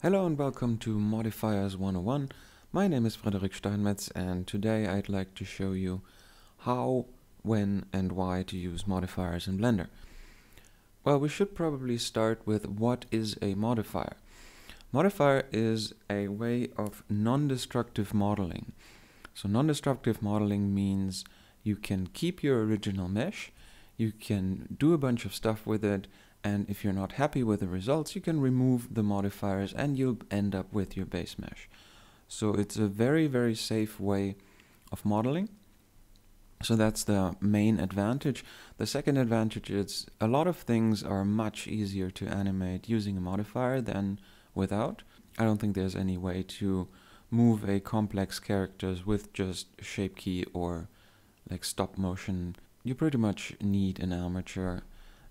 Hello and welcome to Modifiers 101. My name is Frederik Steinmetz and today I'd like to show you how, when and why to use modifiers in Blender. Well, we should probably start with what is a modifier. Modifier is a way of non-destructive modeling. So non-destructive modeling means you can keep your original mesh, you can do a bunch of stuff with it, and if you're not happy with the results, you can remove the modifiers and you'll end up with your base mesh. So it's a very, very safe way of modeling. So that's the main advantage. The second advantage is a lot of things are much easier to animate using a modifier than without. I don't think there's any way to move a complex characters with just shape key or like stop motion. You pretty much need an armature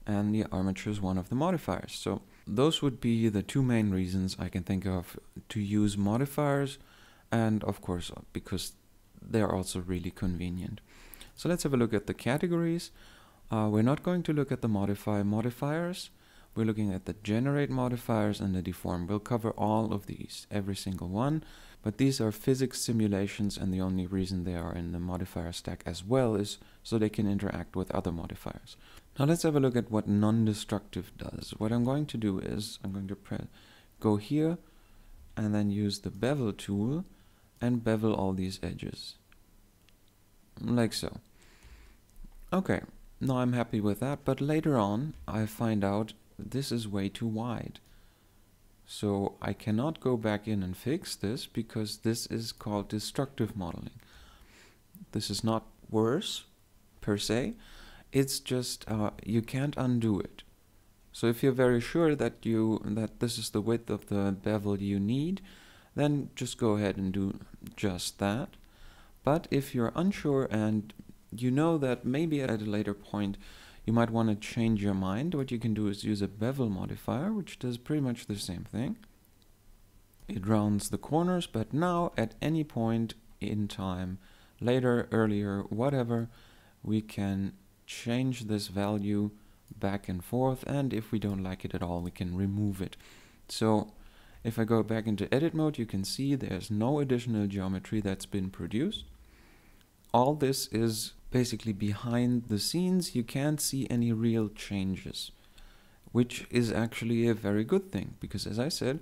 and the armature is one of the modifiers. So those would be the two main reasons I can think of to use modifiers and of course because they're also really convenient. So let's have a look at the categories. Uh, we're not going to look at the modify modifiers. We're looking at the generate modifiers and the deform. We'll cover all of these, every single one. But these are physics simulations and the only reason they are in the modifier stack as well is so they can interact with other modifiers. Now let's have a look at what non-destructive does. What I'm going to do is I'm going to press, go here and then use the bevel tool and bevel all these edges. Like so. Okay, now I'm happy with that, but later on I find out this is way too wide. So I cannot go back in and fix this because this is called destructive modeling. This is not worse per se, it's just uh, you can't undo it. So if you're very sure that you that this is the width of the bevel you need, then just go ahead and do just that. But if you're unsure and you know that maybe at a later point you might want to change your mind, what you can do is use a bevel modifier, which does pretty much the same thing. It rounds the corners, but now at any point in time, later, earlier, whatever, we can change this value back and forth, and if we don't like it at all, we can remove it. So if I go back into edit mode, you can see there's no additional geometry that's been produced. All this is basically behind the scenes, you can't see any real changes, which is actually a very good thing because as I said,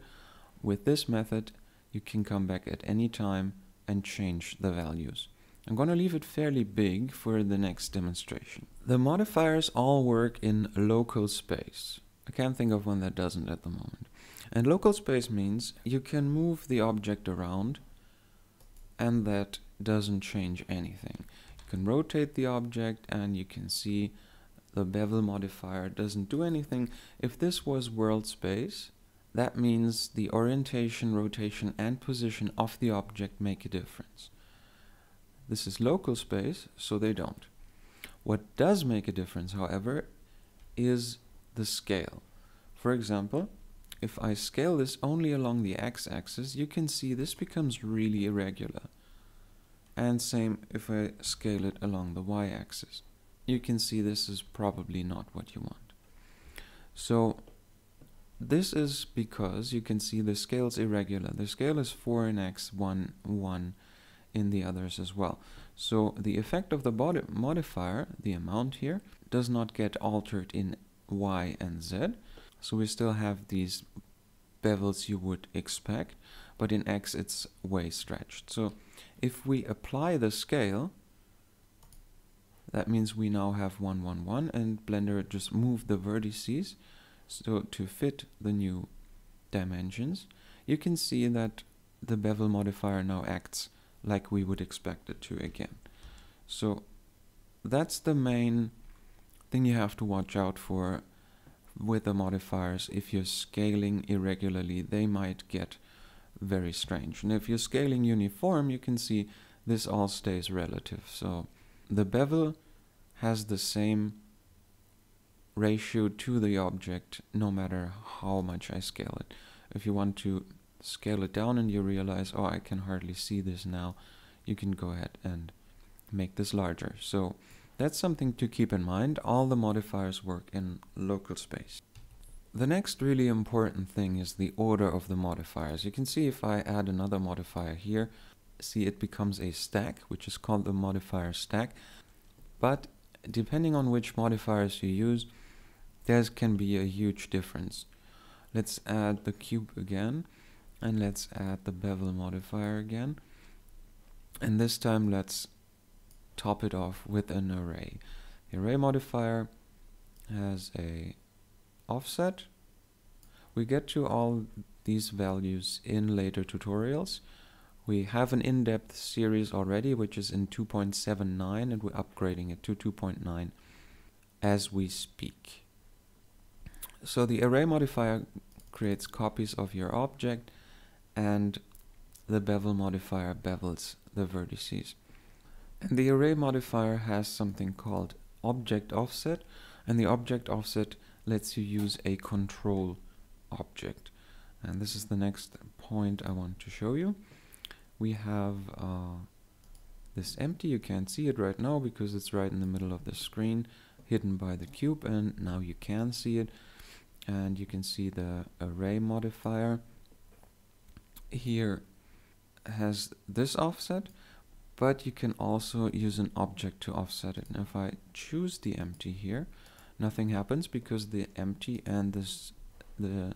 with this method, you can come back at any time and change the values. I'm going to leave it fairly big for the next demonstration. The modifiers all work in local space. I can't think of one that doesn't at the moment. And local space means you can move the object around and that doesn't change anything. You can rotate the object and you can see the bevel modifier doesn't do anything. If this was world space, that means the orientation, rotation and position of the object make a difference. This is local space, so they don't. What does make a difference, however, is the scale. For example, if I scale this only along the x-axis, you can see this becomes really irregular. And same if I scale it along the y-axis. You can see this is probably not what you want. So this is because you can see the scale is irregular. The scale is 4 in x, 1, 1 in the others as well. So the effect of the body modifier, the amount here, does not get altered in y and z. So we still have these bevels you would expect, but in x it's way stretched. So if we apply the scale, that means we now have 1, 1, 1, and Blender just moved the vertices so to fit the new dimensions. You can see that the bevel modifier now acts like we would expect it to again. So that's the main thing you have to watch out for with the modifiers. If you're scaling irregularly, they might get very strange. And if you're scaling uniform, you can see this all stays relative. So the bevel has the same ratio to the object no matter how much I scale it. If you want to scale it down and you realize, oh, I can hardly see this now, you can go ahead and make this larger. So that's something to keep in mind. All the modifiers work in local space. the next really important thing is the order of the modifiers. You can see if I add another modifier here, see it becomes a stack, which is called the modifier stack. But depending on which modifiers you use, there can be a huge difference. Let's add the cube again, and let's add the bevel modifier again. And this time let's top it off with an array. The array modifier has a offset. We get to all these values in later tutorials. We have an in-depth series already, which is in 2.79, and we're upgrading it to 2.9 as we speak. So the array modifier creates copies of your object, and the bevel modifier bevels the vertices. And the array modifier has something called object offset, and the object offset lets you use a control object. And this is the next point I want to show you. We have uh, this empty, you can't see it right now because it's right in the middle of the screen, hidden by the cube, and now you can see it. And you can see the array modifier here has this offset, but you can also use an object to offset it. And if I choose the empty here, nothing happens because the empty and this the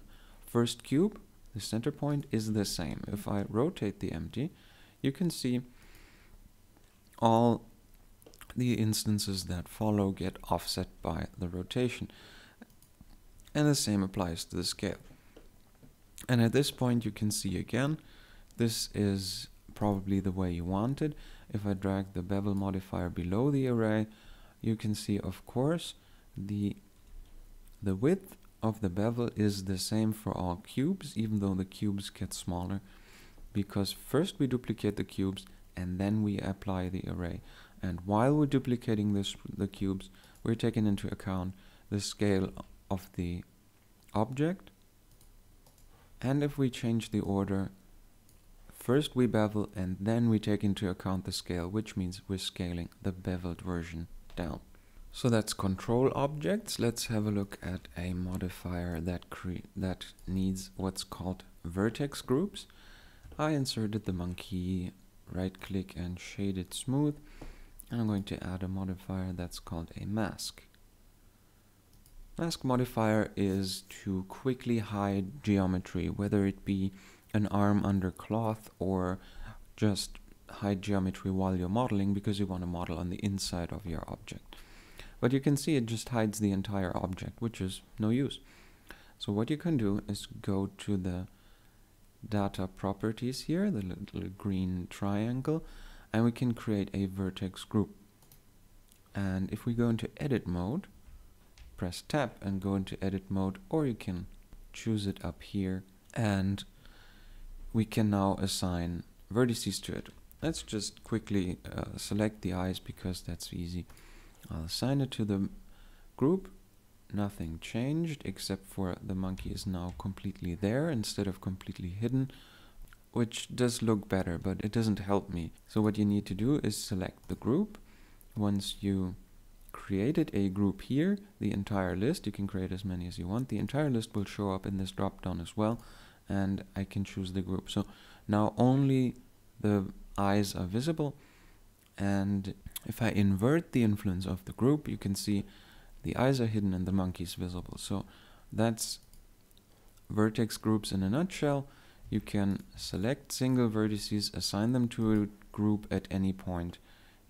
first cube, the center point, is the same. If I rotate the empty, you can see all the instances that follow get offset by the rotation. And the same applies to the scale. And at this point you can see again, this is probably the way you want it. If I drag the bevel modifier below the array, you can see of course the the width of the bevel is the same for all cubes even though the cubes get smaller because first we duplicate the cubes and then we apply the array and while we're duplicating this the cubes we're taking into account the scale of the object and if we change the order first we bevel and then we take into account the scale which means we're scaling the beveled version down so that's control objects. Let's have a look at a modifier that that needs what's called vertex groups. I inserted the monkey, right click and shade it smooth. And I'm going to add a modifier that's called a mask. Mask modifier is to quickly hide geometry, whether it be an arm under cloth or just hide geometry while you're modeling because you want to model on the inside of your object. But you can see it just hides the entire object, which is no use. So what you can do is go to the data properties here, the little green triangle, and we can create a vertex group. And if we go into edit mode, press tab and go into edit mode, or you can choose it up here, and we can now assign vertices to it. Let's just quickly uh, select the eyes because that's easy. I'll assign it to the group. Nothing changed except for the monkey is now completely there instead of completely hidden, which does look better, but it doesn't help me. So what you need to do is select the group. Once you created a group here, the entire list, you can create as many as you want, the entire list will show up in this drop down as well, and I can choose the group. So now only the eyes are visible, and if I invert the influence of the group, you can see the eyes are hidden and the monkey is visible. So that's vertex groups in a nutshell. You can select single vertices, assign them to a group at any point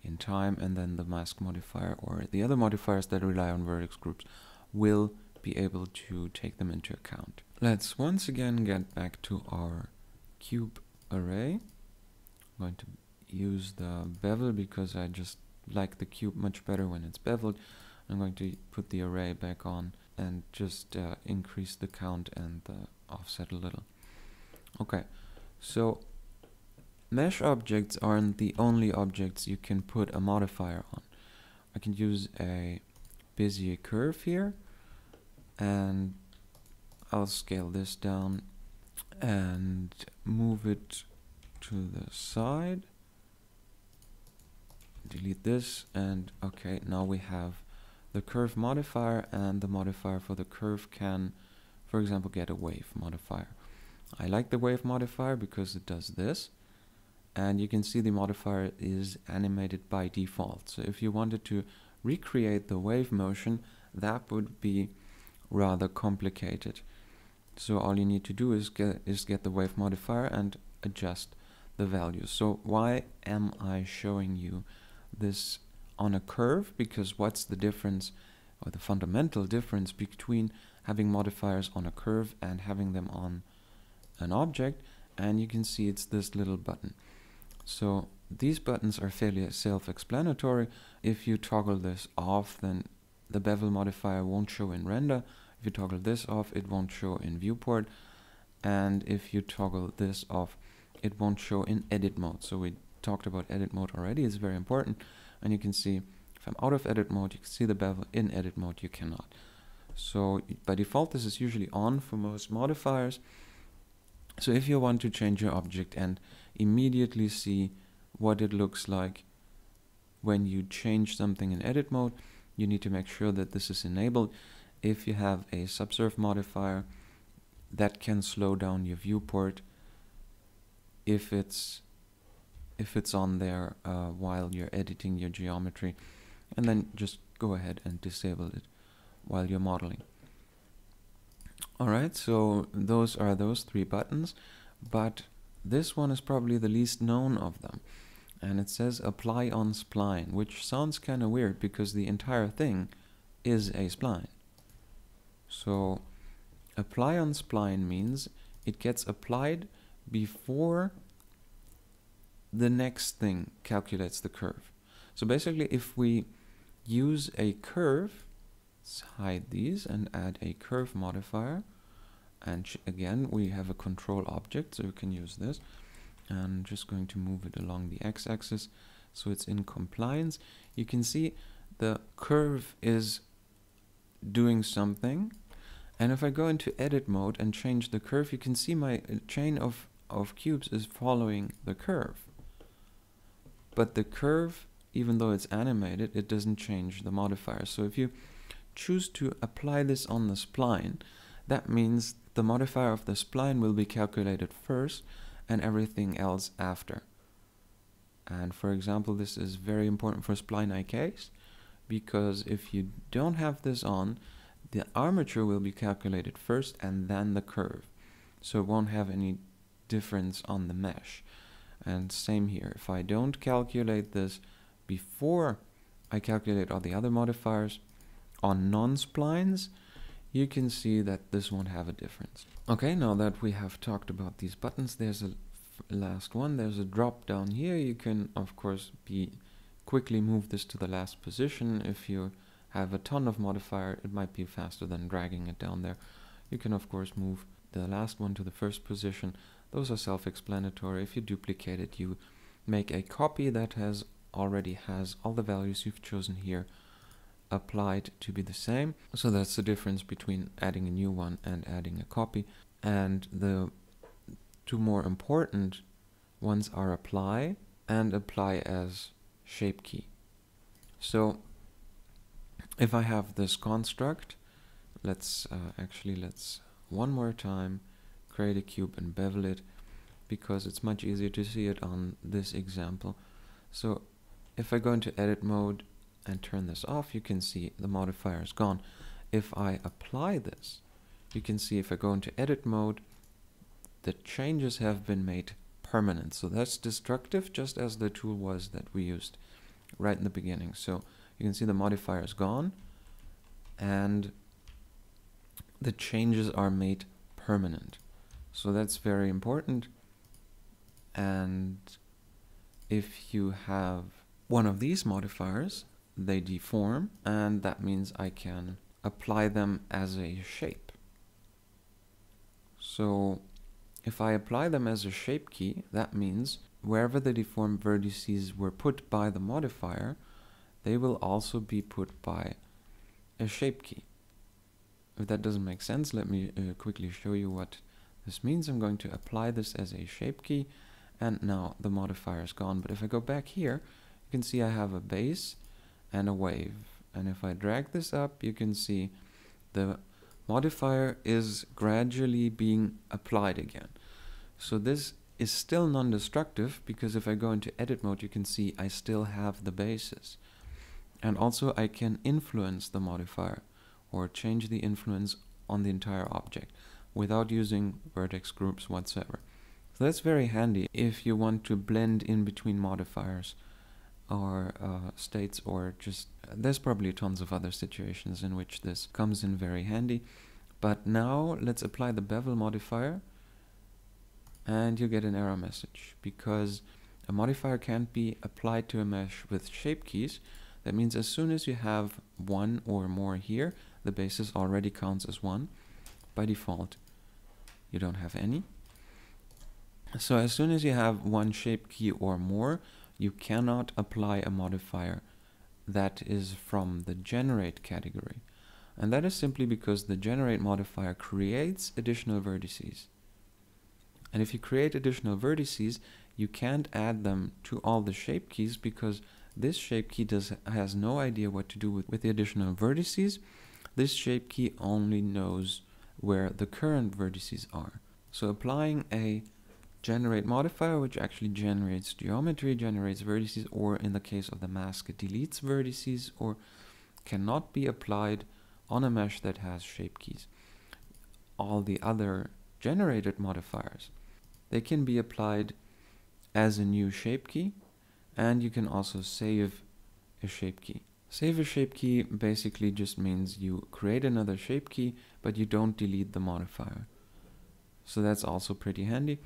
in time, and then the mask modifier or the other modifiers that rely on vertex groups will be able to take them into account. Let's once again get back to our cube array. I'm going to use the bevel because I just like the cube much better when it's beveled. I'm going to put the array back on and just uh, increase the count and the offset a little. Okay, so mesh objects aren't the only objects you can put a modifier on. I can use a Bezier curve here and I'll scale this down and move it to the side delete this and okay now we have the curve modifier and the modifier for the curve can for example, get a wave modifier. I like the wave modifier because it does this. And you can see the modifier is animated by default. So if you wanted to recreate the wave motion, that would be rather complicated. So all you need to do is get, is get the wave modifier and adjust the values. So why am I showing you this on a curve? Because what's the difference or the fundamental difference between having modifiers on a curve and having them on an object? And you can see it's this little button. So these buttons are fairly self-explanatory. If you toggle this off, then the bevel modifier won't show in render. If you toggle this off, it won't show in viewport. And if you toggle this off, it won't show in edit mode. So we talked about edit mode already. It's very important. And you can see if I'm out of edit mode, you can see the bevel. In edit mode, you cannot. So by default, this is usually on for most modifiers. So if you want to change your object and immediately see what it looks like when you change something in edit mode, you need to make sure that this is enabled. If you have a subsurf modifier, that can slow down your viewport if it's if it's on there uh, while you're editing your geometry and then just go ahead and disable it while you're modeling. Alright, so those are those three buttons, but this one is probably the least known of them. And it says apply on spline, which sounds kind of weird because the entire thing is a spline. So apply on spline means it gets applied before the next thing calculates the curve. So basically if we use a curve, let's hide these and add a curve modifier, and again we have a control object so we can use this. And just going to move it along the x-axis so it's in compliance. You can see the curve is doing something. And if I go into edit mode and change the curve you can see my uh, chain of of cubes is following the curve. But the curve even though it's animated it doesn't change the modifier. So if you choose to apply this on the spline that means the modifier of the spline will be calculated first and everything else after. And for example, this is very important for spline IKs because if you don't have this on, the armature will be calculated first and then the curve. So it won't have any difference on the mesh. And same here, if I don't calculate this before I calculate all the other modifiers on non-splines, you can see that this won't have a difference. Okay, now that we have talked about these buttons, there's a last one. There's a drop down here. You can, of course, be quickly move this to the last position. If you have a ton of modifier, it might be faster than dragging it down there. You can, of course, move the last one to the first position. Those are self-explanatory. If you duplicate it, you make a copy that has already has all the values you've chosen here applied to be the same. So that's the difference between adding a new one and adding a copy. And the two more important ones are apply and apply as shape key. So if I have this construct, let's uh, actually let's one more time create a cube and bevel it because it's much easier to see it on this example. So if I go into edit mode and turn this off, you can see the modifier is gone. If I apply this, you can see if I go into edit mode, the changes have been made permanent. So that's destructive just as the tool was that we used right in the beginning. So you can see the modifier is gone and the changes are made permanent. So that's very important. And if you have one of these modifiers, they deform and that means I can apply them as a shape. So if I apply them as a shape key, that means wherever the deformed vertices were put by the modifier, they will also be put by a shape key. If that doesn't make sense, let me uh, quickly show you what this means. I'm going to apply this as a shape key, and now the modifier is gone. But if I go back here, you can see I have a base and a wave. And if I drag this up, you can see the modifier is gradually being applied again. So this is still non-destructive because if I go into edit mode, you can see I still have the basis. And also I can influence the modifier or change the influence on the entire object without using vertex groups whatsoever. So that's very handy if you want to blend in between modifiers or uh, states or just there's probably tons of other situations in which this comes in very handy. But now let's apply the bevel modifier and you get an error message because a modifier can't be applied to a mesh with shape keys. That means as soon as you have one or more here the basis already counts as one. By default you don't have any. So as soon as you have one shape key or more you cannot apply a modifier that is from the generate category. And that is simply because the generate modifier creates additional vertices. And if you create additional vertices, you can't add them to all the shape keys because this shape key does has no idea what to do with, with the additional vertices. This shape key only knows where the current vertices are. So applying a generate modifier, which actually generates geometry, generates vertices, or in the case of the mask, it deletes vertices, or cannot be applied on a mesh that has shape keys. All the other generated modifiers, they can be applied as a new shape key, and you can also save a shape key. Save a shape key basically just means you create another shape key, but you don't delete the modifier. So that's also pretty handy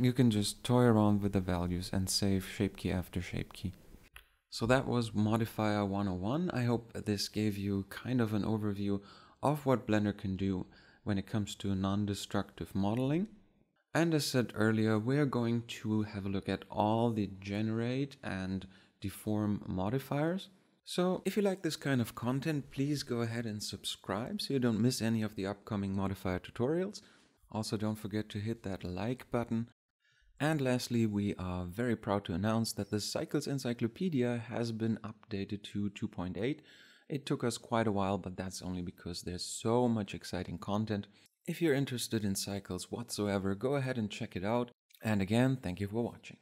you can just toy around with the values and save shape key after shape key. So that was Modifier 101. I hope this gave you kind of an overview of what Blender can do when it comes to non-destructive modeling. And as said earlier, we're going to have a look at all the generate and deform modifiers. So if you like this kind of content, please go ahead and subscribe so you don't miss any of the upcoming modifier tutorials. Also don't forget to hit that like button and lastly, we are very proud to announce that the Cycles Encyclopedia has been updated to 2.8. It took us quite a while, but that's only because there's so much exciting content. If you're interested in cycles whatsoever, go ahead and check it out. And again, thank you for watching.